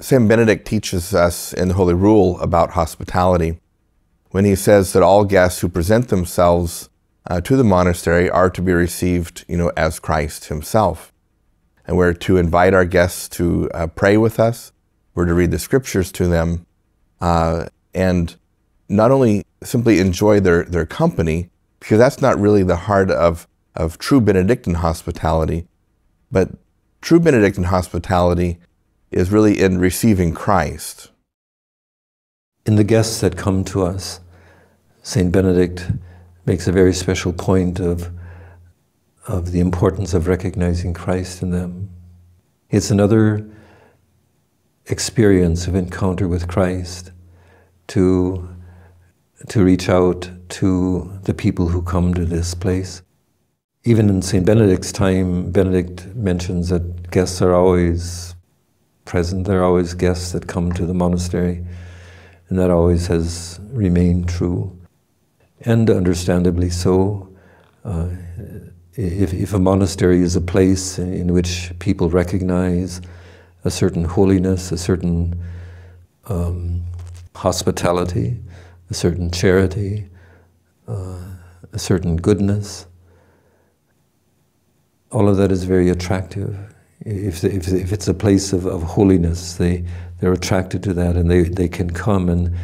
St. Benedict teaches us in the Holy Rule about hospitality when he says that all guests who present themselves uh, to the monastery are to be received, you know, as Christ himself. And we're to invite our guests to uh, pray with us. We're to read the scriptures to them uh, and not only simply enjoy their, their company, because that's not really the heart of, of true Benedictine hospitality, but true Benedictine hospitality is really in receiving Christ. In the guests that come to us, St. Benedict makes a very special point of, of the importance of recognizing Christ in them. It's another experience of encounter with Christ to, to reach out to the people who come to this place. Even in St. Benedict's time, Benedict mentions that guests are always present, there are always guests that come to the monastery, and that always has remained true. And understandably so. Uh, if, if a monastery is a place in which people recognize a certain holiness, a certain um, hospitality, a certain charity, uh, a certain goodness, all of that is very attractive. If, if, if it's a place of, of holiness, they, they're attracted to that and they, they can come and,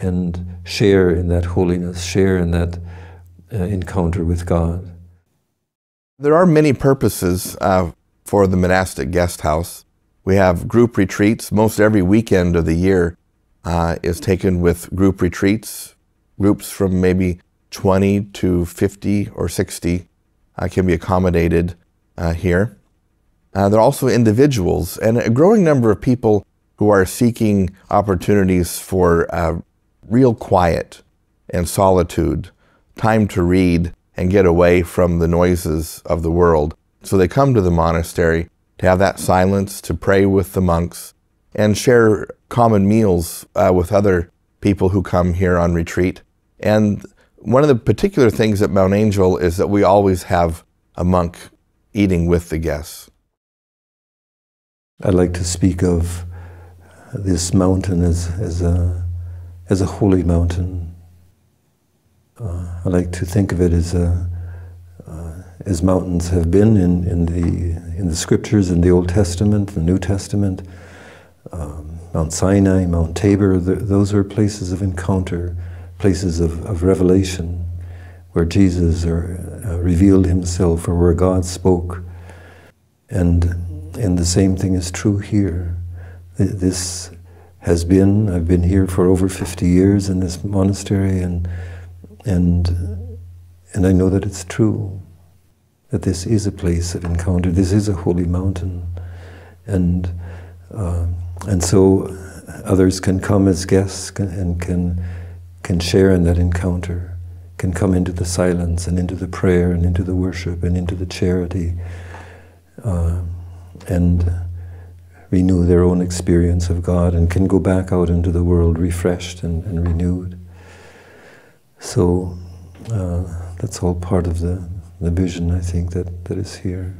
and share in that holiness, share in that uh, encounter with God. There are many purposes uh, for the monastic guest house. We have group retreats. Most every weekend of the year uh, is taken with group retreats. Groups from maybe 20 to 50 or 60 uh, can be accommodated uh, here. Uh, there are also individuals and a growing number of people who are seeking opportunities for uh, real quiet and solitude, time to read and get away from the noises of the world. So they come to the monastery to have that silence, to pray with the monks, and share common meals uh, with other people who come here on retreat. And one of the particular things at Mount Angel is that we always have a monk eating with the guests. I'd like to speak of this mountain as, as, a, as a holy mountain. Uh, I like to think of it as, a, uh, as mountains have been in, in, the, in the scriptures, in the Old Testament, the New Testament. Um, Mount Sinai, Mount Tabor, the, those are places of encounter, places of, of revelation, where Jesus or, uh, revealed himself or where God spoke. And, and the same thing is true here. This has been, I've been here for over 50 years in this monastery, and, and, and I know that it's true, that this is a place of encounter, this is a holy mountain. And, uh, and so others can come as guests and can, can share in that encounter, can come into the silence and into the prayer and into the worship and into the charity. Uh, and renew their own experience of God and can go back out into the world refreshed and, and renewed. So uh, that's all part of the, the vision, I think, that, that is here.